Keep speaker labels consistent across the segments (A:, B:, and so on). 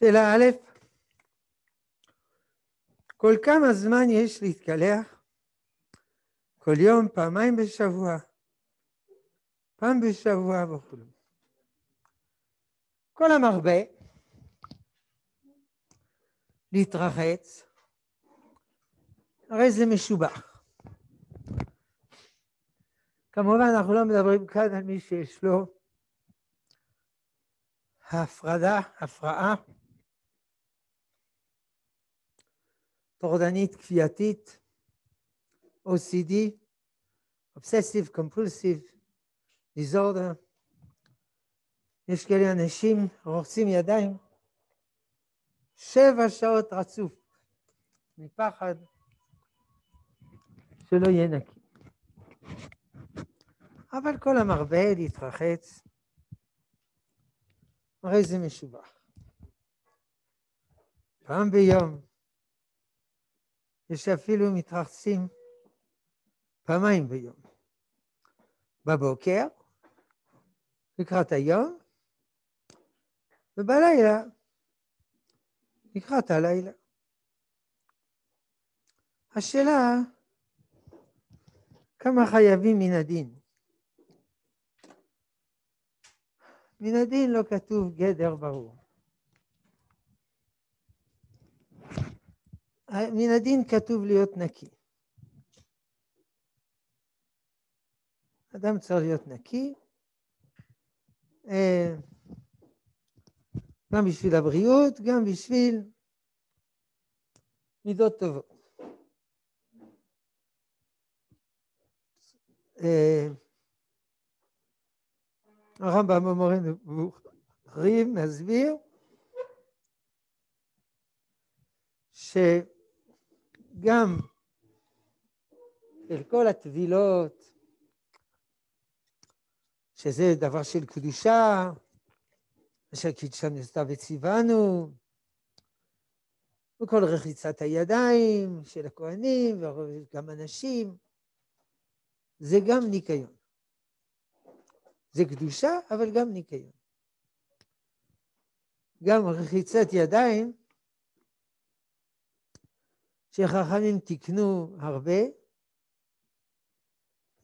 A: שאלה א', כל כמה זמן יש להתקלח? כל יום, פעמיים בשבוע, פעם בשבוע וכו'. כל המרבה להתרחץ, הרי זה משובח. כמובן אנחנו לא מדברים כאן על מי שיש לו הפרדה, הפרעה טורדנית כפייתית, OCD, Obsessive Compulsive Disorder. יש כאלה אנשים רוחצים ידיים שבע שעות רצוף, מפחד שלא יהיה נקי. אבל כל המרבה להתרחץ, הרי זה משובח. פעם ביום, יש אפילו מתרחצים פעמיים ביום. בבוקר, לקראת היום, ובלילה, לקראת הלילה. השאלה, כמה חייבים מן הדין? מן הדין לא כתוב גדר ברור. מן הדין כתוב להיות נקי. אדם צריך להיות נקי, אה, גם בשביל הבריאות, גם בשביל מידות טובות. אה, הרמב"ם במורה נבוכים מסביר שגם אל כל הטבילות, שזה דבר של קדושה, אשר קידשנו סתיו וציוונו, וכל רחיצת הידיים של הכהנים וגם הנשים, זה גם ניקיון. זה קדושה, אבל גם ניקיון. גם רחיצת ידיים, שחכמים תיקנו הרבה,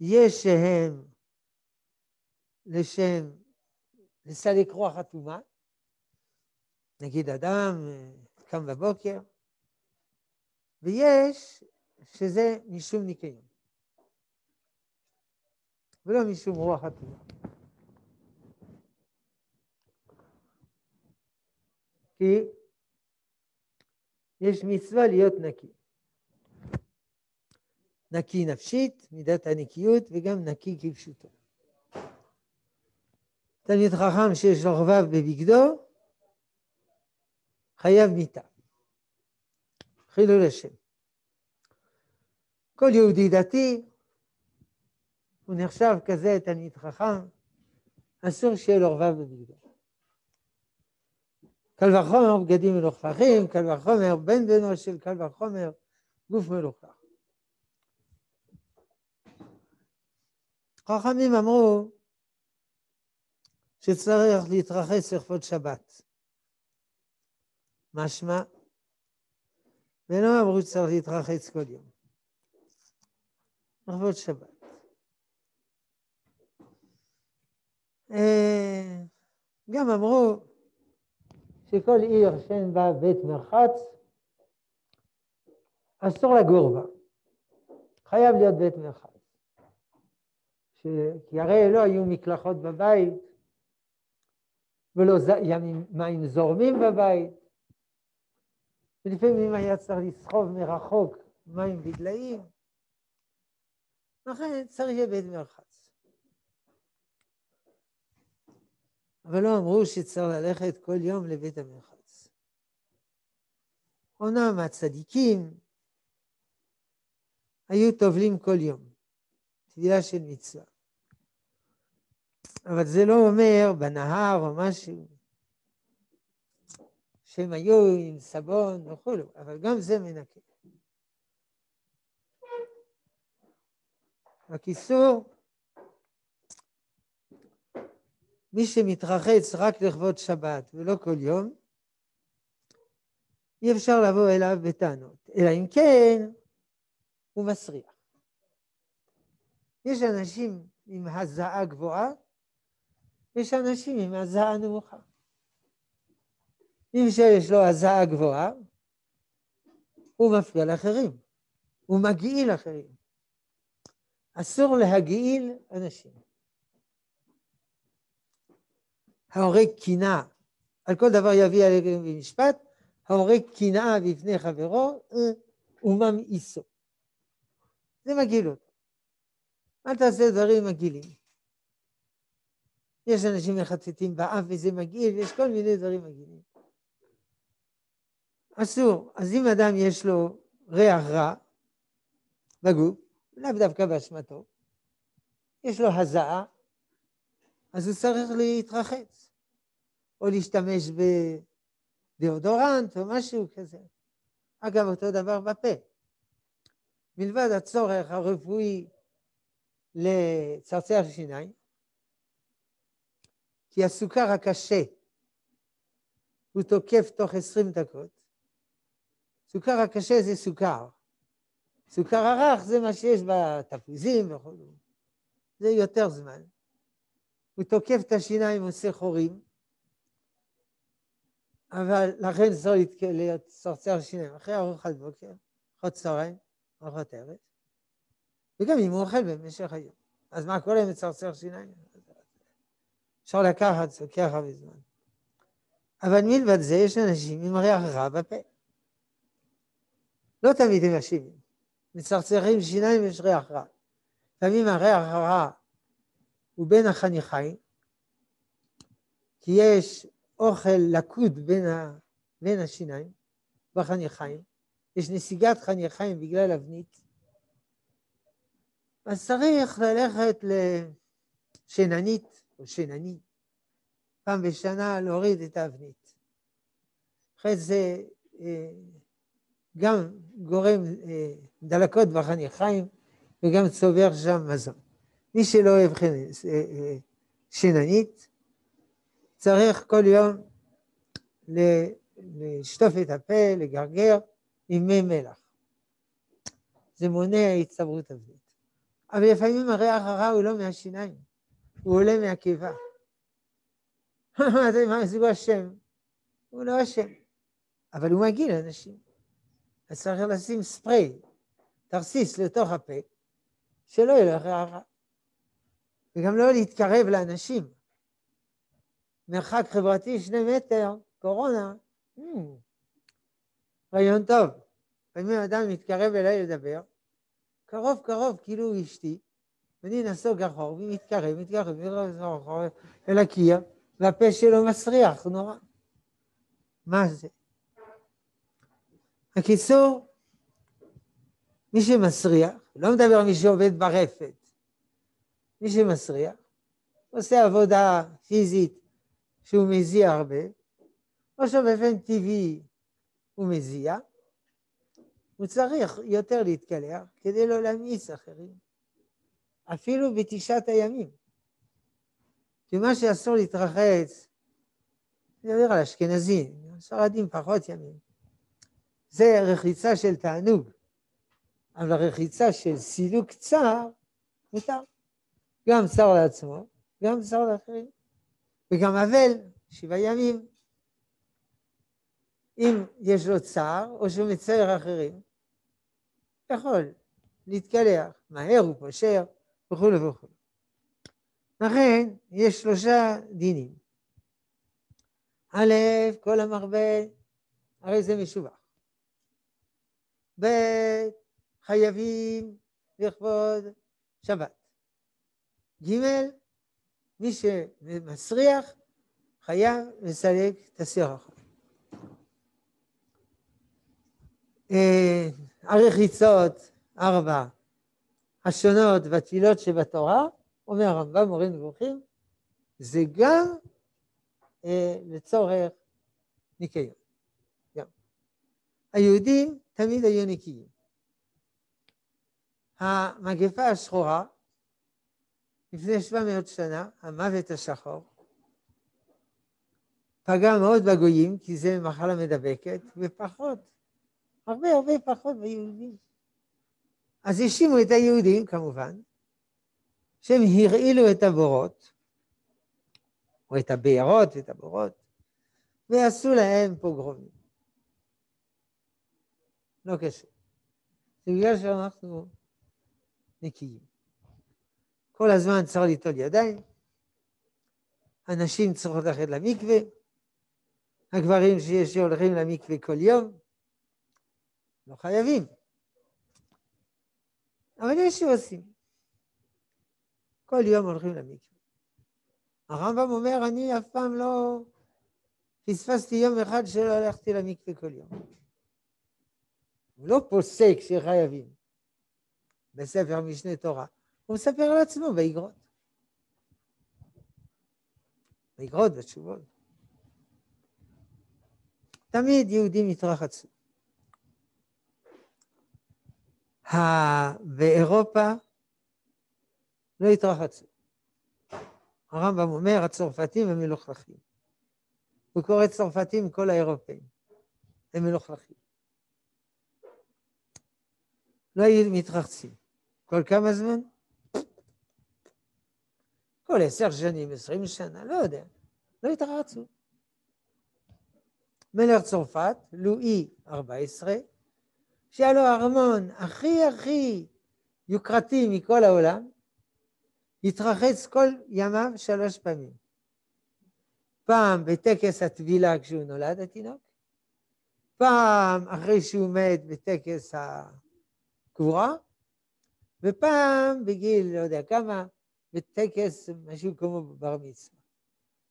A: יש שהם לשם, לסלק רוח הטומאה, נגיד אדם קם בבוקר, ויש שזה משום ניקיון, ולא משום רוח הטומאה. כי יש מצווה להיות נקי. נקי נפשית, מידת הנקיות, וגם נקי כפשוטו. תלמיד חכם שיש לו רבב בבגדו, חייב מיתה. חילול השם. כל יהודי דתי, הוא נחשב כזה תלמיד חכם, אסור שיהיה לו רבב בבגדו. קל וחומר בגדים מלוכלכים, קל וחומר בן בנו של קל וחומר גוף מלוכלך. חכמים אמרו שצריך להתרחץ לכבוד שבת. משמע? ולא אמרו שצריך להתרחץ כל יום. לכבוד שבת. אה, גם אמרו שכל עיר שאין בה בית מרחץ, אסור לגור בה. חייב להיות בית מרחץ. ש... כי הרי לא היו מקלחות בבית, ולא ז... מים זורמים בבית, ולפעמים היה צריך לסחוב מרחוק מים בדליים, לכן צריך יהיה בית מרחץ. אבל לא אמרו שצריך ללכת כל יום לבית המרחץ. אומנם הצדיקים היו טובלים כל יום, טבילה של מצווה. אבל זה לא אומר בנהר או משהו, שהם היו עם סבון וכולו, אבל גם זה מנקה. בקיצור, מי שמתרחץ רק לכבוד שבת ולא כל יום, אי אפשר לבוא אליו בטענות, אלא אם כן הוא מסריח. יש אנשים עם הזעה גבוהה, יש אנשים עם הזעה נמוכה. אם שיש לו הזעה גבוהה, הוא מפריע לאחרים, הוא מגעיל אחרים. אסור להגעיל אנשים. ההורג קנאה, על כל דבר יביא עליהם במשפט, ההורג קנאה בפני חברו, וממאיסו. זה מגעיל אותו. אל תעשה דברים מגעילים. יש אנשים מחטטים באף וזה מגעיל, ויש כל מיני דברים מגעילים. אסור. אז אם אדם יש לו ריח רע בגוף, לאו דווקא באשמתו, יש לו הזעה, אז הוא צריך להתרחץ, או להשתמש בדאודורנט או משהו כזה. אגב, אותו דבר בפה. מלבד הצורך הרפואי לצרצח שיניים, כי הסוכר הקשה הוא תוקף תוך עשרים דקות, סוכר הקשה זה סוכר. סוכר הרך זה מה שיש בתפוזים וכו'. זה יותר זמן. הוא תוקף את השיניים, עושה חורים, אבל לכן צריך להיות צרצר שיניים אחרי ארוחת בוקר, ארוחת צהריים, ארוחת ערב, וגם אם הוא אוכל במשך היום. אז מה קורה עם צרצר שיניים? אפשר לקחת, לוקח הרבה זמן. אבל מלבד זה יש אנשים עם ריח רע בפה. לא תמיד הם ישיבים. מצרצרים שיניים יש ריח רע. לפעמים הריח הרע הוא בין החניכיים, כי יש אוכל לקוד בין, ה... בין השיניים, בחניכיים, יש נסיגת חניכיים בגלל אבנית, אז צריך ללכת לשיננית או שינני, פעם בשנה להוריד את האבנית. אחרי זה אה, גם גורם אה, דלקות בחניכיים וגם צובר שם מזון. מי שלא אוהב אה, שיננית, צריך כל יום לשטוף את הפה, לגרגר עם מי מלח. זה מונע הצטברות אבנית. אבל לפעמים הריח הרע הוא לא מהשיניים, הוא עולה מהקיבה. מה זה הוא אשם? הוא לא אשם, אבל הוא מגעיל אנשים. אז צריך לשים ספרי, תרסיס לתוך הפה, שלא ילך רע. וגם לא להתקרב לאנשים. מרחק חברתי שני מטר, קורונה, hmm, רעיון טוב. לפעמים אדם מתקרב אליי לדבר, קרוב קרוב כאילו הוא אשתי, ואני נסוג אחור ומתקרב, מתקרב, מתקרב אל הקיר, והפה שלו מסריח נורא. מה זה? בקיצור, מי שמסריח, לא מדבר על מי שעובד ברפת, מי שמסריח, עושה עבודה פיזית שהוא מזיע הרבה, או שבאופן טבעי הוא מזיע, הוא צריך יותר להתקלח כדי לא להמאיס אחרים, אפילו בתשעת הימים. כי מה שאסור להתרחץ, אני מדבר על אשכנזים, ספרדים פחות ימים. זה רחיצה של תענוג, אבל הרחיצה של סילוק צער, מותר. גם צער לעצמו, גם צער לאחרים. וגם אבל, שבעה ימים. אם יש לו צער, או שהוא מצייר אחרים, יכול להתקלח, מהר הוא פושר, וכולי וכולי. לכן, יש שלושה דינים. א', כל המרבה, הרי זה משובח. ב' חייבים לכבוד שבת. ג' מי שמסריח חייב לסלק את הסרח. אה, הרחיצות, ארבע, השונות והתפילות שבתורה, אומר הרמב"ם, מורה נבוכים, זה גם אה, לצורך ניקיון. גם. היהודים תמיד היו נקיים. המגפה השחורה, לפני 700 שנה, המוות השחור, פגע מאוד בגויים, כי זה מחלה מדבקת, ופחות, הרבה הרבה פחות ביהודים. אז האשימו את היהודים, כמובן, שהם הרעילו את הבורות, או את הבארות ואת הבורות, ועשו להם פוגרומים. לא קשה. זה בגלל שאנחנו נקיים. כל הזמן צריך ליטול ידיים, הנשים צריכות ללכת למקווה, הגברים שיש שהולכים למקווה כל יום, לא חייבים. אבל יש שעושים. כל יום הולכים למקווה. הרמב"ם אומר, אני אף פעם לא פספסתי יום אחד שלא הלכתי למקווה כל יום. הוא לא פוסק שחייבים בספר משנה תורה, הוא מספר על עצמו באגרות. באגרות, בתשובות. תמיד יהודים התרחצו. באירופה לא התרחצו. הרמב"ם אומר, הצרפתים הם מלוכלכים. הוא קורא צרפתים כל האירופאים. הם מלוכלכים. לא היו מתרחצים. כל כמה זמן? כל עשר שנים, עשרים שנה, לא יודע. לא התרחצו. מלך צרפת, לואי 14, שהיה לו ארמון הכי הכי יוקרתי מכל העולם, התרחץ כל ימיו שלוש פעמים. פעם בטקס הטבילה כשהוא נולד, התינוק, פעם אחרי שהוא מת בטקס הקבורה, ופעם בגיל לא יודע כמה, בטקס משהו כמו בר מצווה.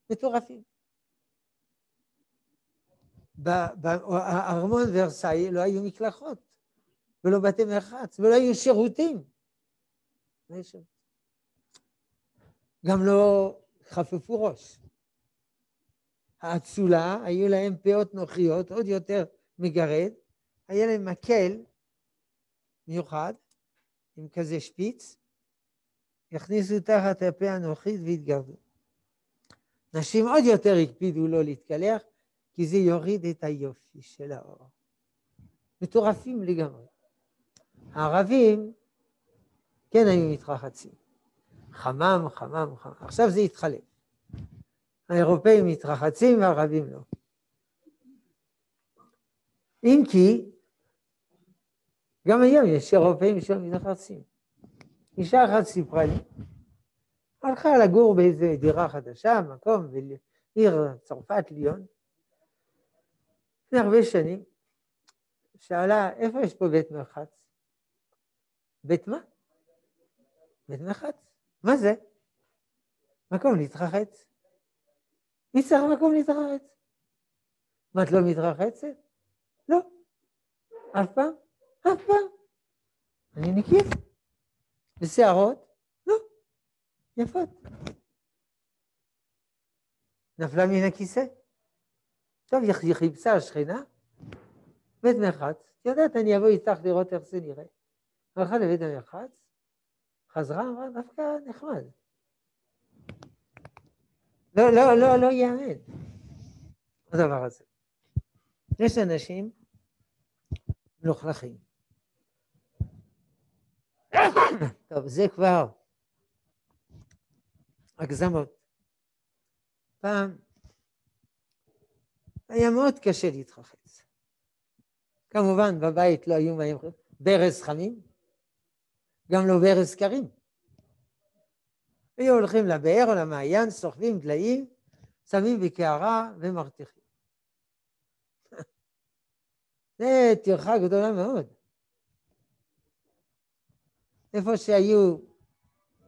A: מטורפים. בארמון ורסאי לא היו מקלחות, ולא בתי מרחץ, ולא היו שירותים. גם לא חפפו ראש. האצולה, היו להם פאות נוחיות, עוד יותר מגרד, היה להם מקל מיוחד, עם כזה שפיץ, הכניסו תחת הפה הנוחית והתגרדו. נשים עוד יותר הקפידו לא להתקלח, כי זה יוריד את היופי של האור. מטורפים לגמרי. הערבים כן היו מתרחצים. חמם, חמם, חמם. עכשיו זה התחלף. האירופאים מתרחצים והערבים לא. אם כי, גם היום יש אירופאים שמתרחצים. אישה אחת סיפרה לי, הלכה לגור באיזה דירה חדשה, מקום, בעיר צרפת, ליון, לפני הרבה שנים, שאלה, איפה יש פה בית מרחץ? בית מה? בית מרחץ. מה זה? מקום להתרחץ. מי צריך מקום להתרחץ? מה, את לא מתרחצת? לא. אף פעם? אף פעם. אני נקי. בשערות? לא. יפות. נפלה מן הכיסא. טוב, היא חיפשה השכנה, בית מרחץ. יודעת, אני אבוא איתך לראות איך זה נראה. הלכה לבית המרחץ, חזרה, אמרה, דווקא נחמד. לא, לא, לא, לא ייאמן, הדבר הזה. יש אנשים מלוכלכים. טוב, זה כבר הגזמות. פעם היה מאוד קשה להתרחץ. כמובן, בבית לא היו מים ברז חמים, גם לא ברז קרים. היו הולכים לבאר או למעיין, סוחבים דליים, שמים בקערה ומרתיחים. זה טרחה גדולה מאוד. איפה שהיו,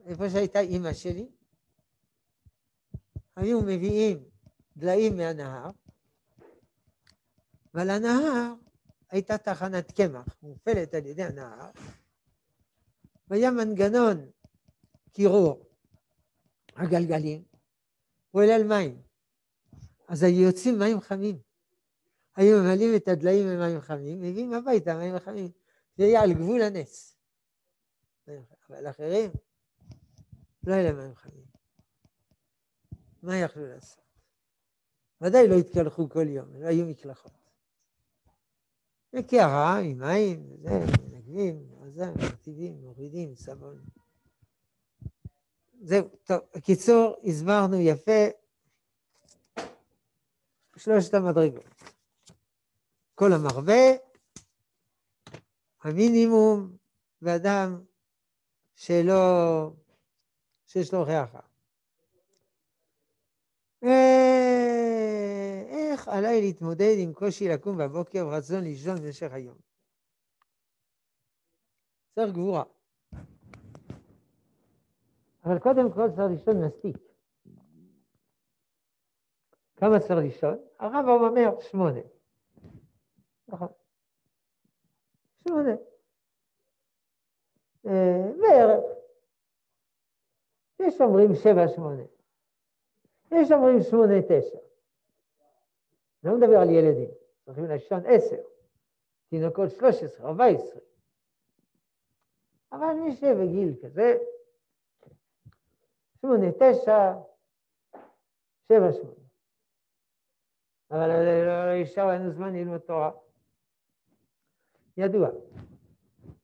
A: איפה שהייתה אימא שלי, היו מביאים דליים מהנהר, ועל הנהר הייתה תחנת קמח מופעלת על ידי הנהר, והיה מנגנון קירור הגלגלים, כולל מים. אז היו יוצאים מים חמים. היו ממלאים את הדליים במים חמים, מביאים הביתה מים חמים. זה היה על גבול הנס. אבל אחרים, לא היה להם מים חמים. מה יכלו לעשות? ודאי לא התקלחו כל יום, לא היו מקלחות. וקערה עם מים, וזה, מנגבים, זה, מרטיבים, מורידים, סבון. זהו, טוב, בקיצור, הסברנו יפה שלושת המדרגות. כל המרבה, המינימום, ואדם שלא, שיש לו ריח. אה, איך עליי להתמודד עם קושי לקום בבוקר ורצון לישון במשך היום? צריך גבורה. אבל קודם כל צריך לישון מספיק. כמה צריך לישון? הרב אומר שמונה. נכון. שמונה. בערך. יש אומרים שבע שמונה. יש אומרים שמונה תשע. לא מדבר על ילדים, צריכים לישון עשר, תינוקות שלוש עשרה, ארבע עשרה. אבל מי שבגיל כזה, שמונה תשע, שבע שמונה. אבל לאישה אין לו זמן ללמוד תורה. ידוע.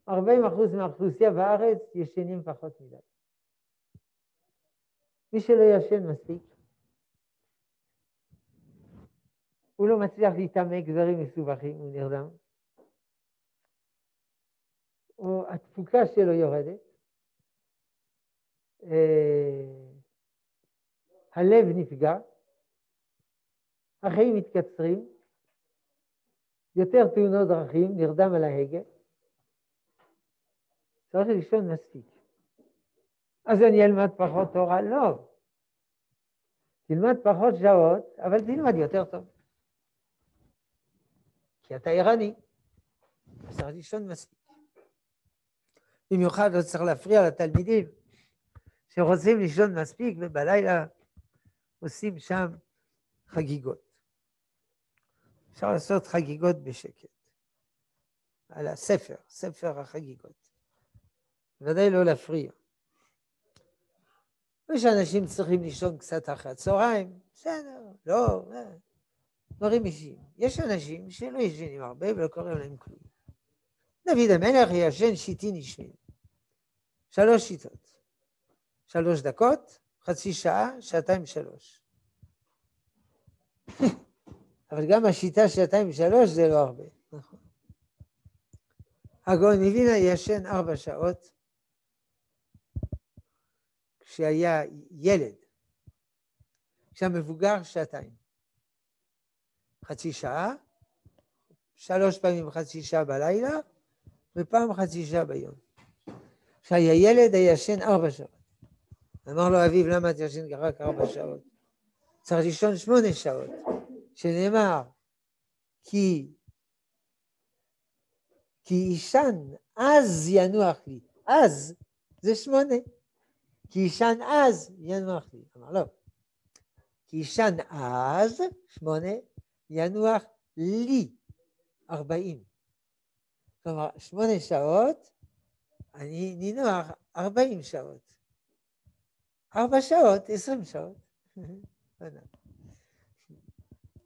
A: 40 אחוז מהאוכלוסייה בארץ ישנים פחות מדי. מי שלא ישן מספיק, הוא לא מצליח להתעמק דברים מסובכים, הוא נרדם. או התפוקה שלו יורדת, הלב נפגע, החיים מתקצרים, יותר תאונות דרכים, נרדם על ההגה, צריך לישון מספיק. אז אני אלמד פחות תורה? לא. תלמד פחות שעות, אבל תלמד יותר טוב. כי אתה ערני, צריך לישון מספיק. במיוחד לא צריך להפריע לתלמידים שרוצים לישון מספיק ובלילה עושים שם חגיגות. אפשר לעשות חגיגות בשקט. על הספר, ספר החגיגות. ודאי לא להפריע. ושאנשים צריכים לישון קצת אחרי הצהריים, בסדר, לא, אה, דברים אישיים. יש אנשים שלא ישנים הרבה ולא קורה להם כלום. דוד המלך ישן שיטי נשמים. שלוש שיטות. שלוש דקות, חצי שעה, שעתיים שלוש. אבל גם השיטה שעתיים שלוש זה לא הרבה, נכון. הגאון מווינה ישן ארבע שעות, כשהיה ילד, כשהמבוגר שעתיים. חצי שעה, שלוש פעמים חצי שעה בלילה, ופעם חצי שעה ביום. כשהיה ילד היה ישן ארבע שעות. אמר לו אביו, למה אתה ישן רק ארבע שעות? צריך לישון שמונה שעות, שנאמר, כי כי ישן, אז ינוח לי. אז זה שמונה. כי ישן אז ינוח לי. אמר לא. כי ישן אז, שמונה, ינוח לי, ארבעים. כלומר, שמונה שעות, אני נינוח ארבעים שעות. ארבע שעות, עשרים שעות.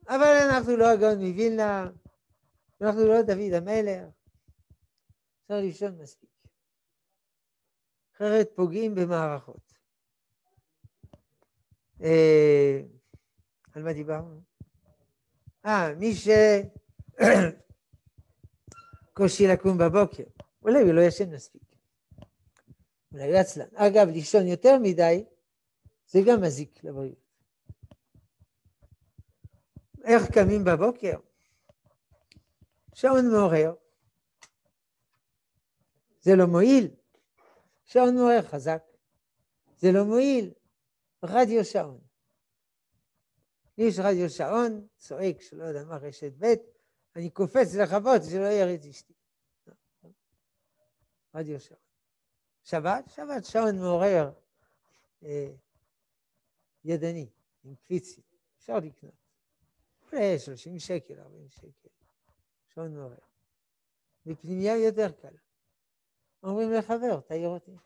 A: אבל אנחנו לא הגאון מווילנה, אנחנו לא דוד המלך, צריך לישון מספיק. אחרת פוגעים במערכות. אה, על מה דיברנו? אה, מי שקושי לקום בבוקר, אולי הוא לא ישן מספיק. אולי הוא עצלן. אגב, לישון יותר מדי, זה גם מזיק לבריאות. איך קמים בבוקר? שעון מעורר. זה לא מועיל. שעון מעורר חזק. זה לא מועיל. רדיו שעון. יש רדיו שעון, צועק שלא יודע מה רשת ב', אני קופץ לכבות שלא ירד אשתי. רדיו שעון. שבת? שבת שעון מעורר אה, ידני, עם קפיצים, אפשר לקנות. אולי 30 שקל, 40 שקל, שעון מעורר. בפנימייה יותר קל. אומרים לחבר, תעיר אותי.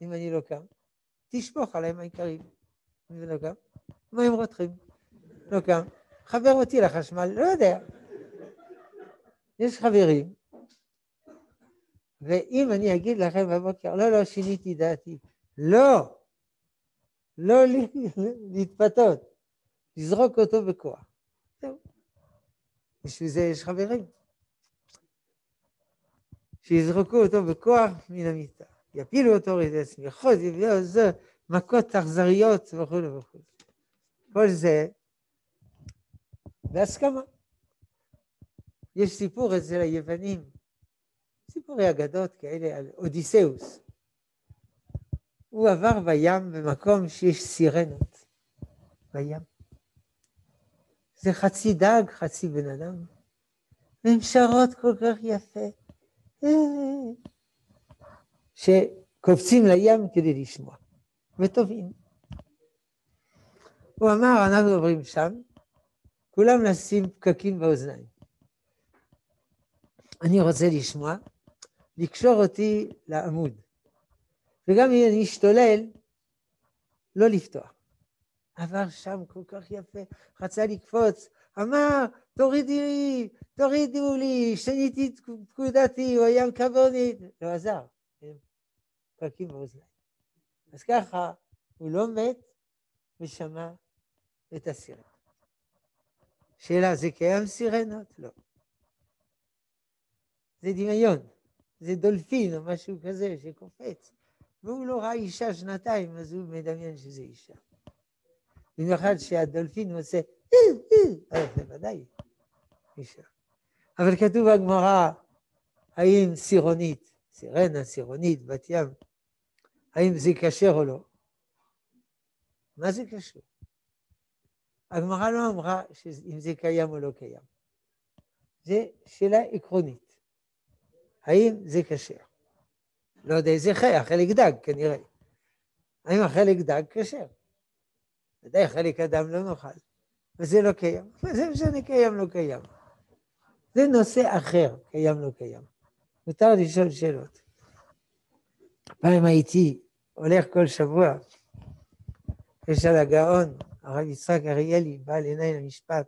A: אם אני לא קם, תשפוך עליהם העיקרים. אם אני לא קם, מה הם רותחים? לא קם. חבר אותי לחשמל, לא יודע. יש חברים, ואם אני אגיד לכם בבוקר, לא, לא, שיניתי דעתי. לא, לא להתפתות, לזרוק אותו בכוח. זהו. בשביל זה יש חברים. שיזרקו אותו בכוח מן המיטה, יפילו אותו צמיחות, יביאו זה, מכות אכזריות וכו' וכו'. כל זה בהסכמה. יש סיפור אצל היוונים, סיפורי אגדות כאלה על אודיסאוס. הוא עבר בים במקום שיש סירנות בים. זה חצי דג, חצי בן אדם. והן שרות כל כך יפה, שקופצים לים כדי לשמוע, וטובעים. הוא אמר, אנחנו עוברים שם, כולם נשים פקקים באוזניים. אני רוצה לשמוע, לקשור אותי לעמוד. וגם אם אני אשתולל, לא לפתוח. עבר שם כל כך יפה, רצה לקפוץ, אמר, תורידי לי, תורידו לי, שניתי את פקודתי, הוא היה מקברניט. לא עזר, פרקים באוזניים. אז ככה, הוא לא מת ושמע את הסירנות. שאלה, זה קיים סירנות? לא. זה דמיון, זה דולפין או משהו כזה שקופץ. והוא לא ראה אישה שנתיים, אז הוא מדמיין שזה אישה. במיוחד שהדולפין עושה, אז זה ודאי אישה. אבל כתוב בגמרא, האם סירונית, סירנה, סירונית, בת ים, האם זה כשר או לא? מה זה קשור? הגמרא לא אמרה אם זה קיים או לא קיים. זה שאלה עקרונית. האם זה כשר? לא יודע איזה חי, החלק דג כנראה. האם החלק דג כשר? ודאי חלק אדם לא נאכל, וזה לא קיים. זה משנה קיים לא קיים? זה נושא אחר, קיים לא קיים. מותר לשאול שאלות. פעם הייתי הולך כל שבוע, יש על הגאון, הרב יצחק אריאלי, בעל עיניים למשפט,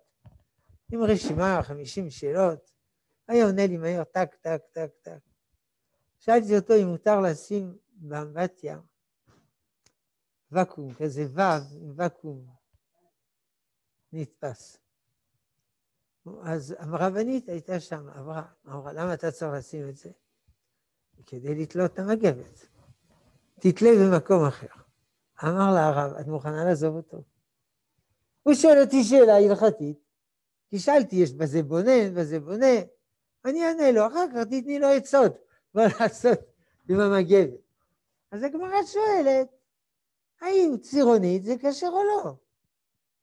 A: עם רשימה, חמישים שאלות, היה עונה לי מהר, טק, טק, טק, טק. שאלתי אותו אם מותר לשים באמבטיה ואקום, כזה וו עם ואקום נתפס. אז הרבנית הייתה שם, אמרה, אמרה, למה אתה צריך לשים את זה? כדי לתלות את המגבת. תתלה במקום אחר. אמר לה הרב, את מוכנה לעזוב אותו? הוא שואל אותי שאלה הלכתית, כי שאלתי, יש בזה בונן, בזה בונה, אני אענה לו, אחר כך תתני לו עצות, מה לעשות עם המגבת. אז הגמרא שואלת, האם צירונית זה כשר או לא?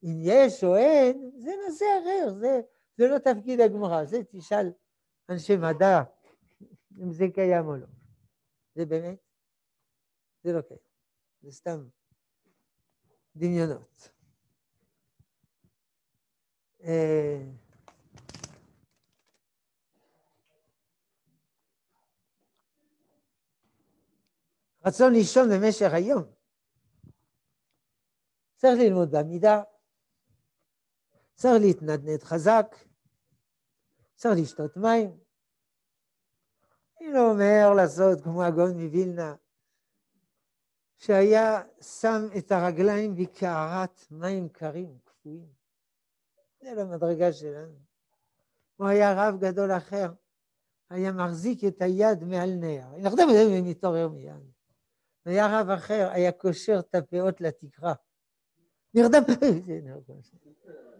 A: אם יש או אין, זה נושא אחר, זה, זה לא תפקיד הגמרא, זה תשאל אנשי מדע אם זה קיים או לא. זה באמת? זה לא קיים, זה סתם דמיונות. אה, רצון לישון במשך היום. צריך ללמוד בעמידה, צריך להתנדנד חזק, צריך לשתות מים. אני לא אומר לעשות כמו הגאון מווילנה, שהיה שם את הרגליים בקערת מים קרים, קפואים. זה לא מדרגה שלנו. הוא היה רב גדול אחר, היה מחזיק את היד מעל נר. אנחנו יודעים אם מתעורר מיד. והיה רב אחר, היה קושר את הפאות לתקרה. נרדם,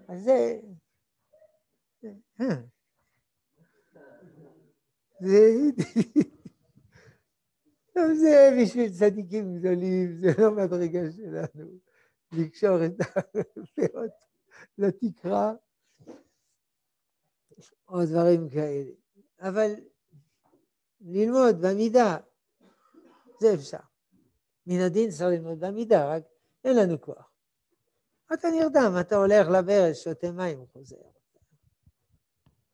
A: אז זה... זה, זה בשביל צדיקים גדולים, זה לא מדרגה שלנו, לקשור את הפאות לתקרה, או דברים כאלה. אבל ללמוד במידה, זה אפשר. מן הדין צריך ללמוד בעמידה, רק אין לנו כוח. אתה נרדם, אתה הולך לברז, שותה מים, וחוזר.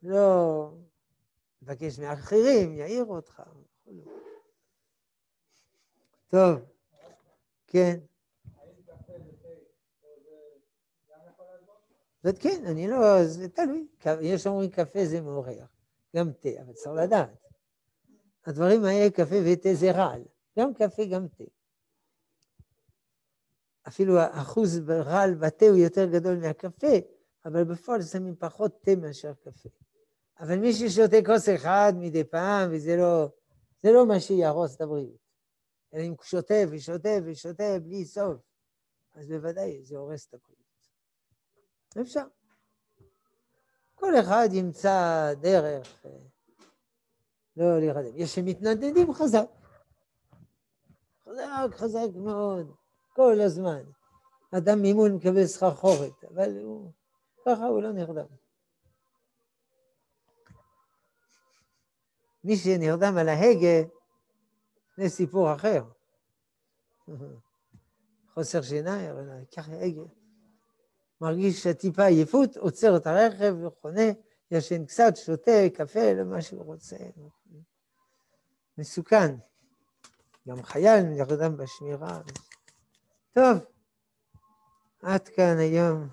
A: לא מבקש מאחרים, יעירו אותך. טוב, כן. זאת כן, אני לא, זה תלוי. יש אומרים קפה זה מעורר, גם תה, אבל צריך לדעת. הדברים האלה, קפה ותה זה רעל. גם קפה, גם תה. אפילו האחוז רעל בתה הוא יותר גדול מהקפה, אבל בפועל שמים פחות תה מאשר קפה. אבל מי ששותה כוס אחד מדי פעם, וזה לא, זה לא מה שיהרוס את הבריאות. אלא אם הוא שותה ושותה ושותה בלי סוף, אז בוודאי זה הורס את הבריאות. אפשר. כל אחד ימצא דרך אה, לא להירדם. יש שמתנדנדים חזק. חזק, חזק מאוד, כל הזמן. אדם מימון מקבל סחרחורת, אבל הוא, ככה הוא לא נרדם. מי שנרדם על ההגה, זה סיפור אחר. חוסר שינה, אבל ככה הגה. מרגיש טיפה עייפות, עוצר את הרכב וחונה, ישן קצת, שותה קפה, לא מה שהוא רוצה. מסוכן. גם חייל נרדם בשמירה. טוב, עד כאן היום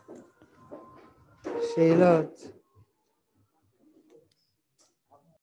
A: שאלות.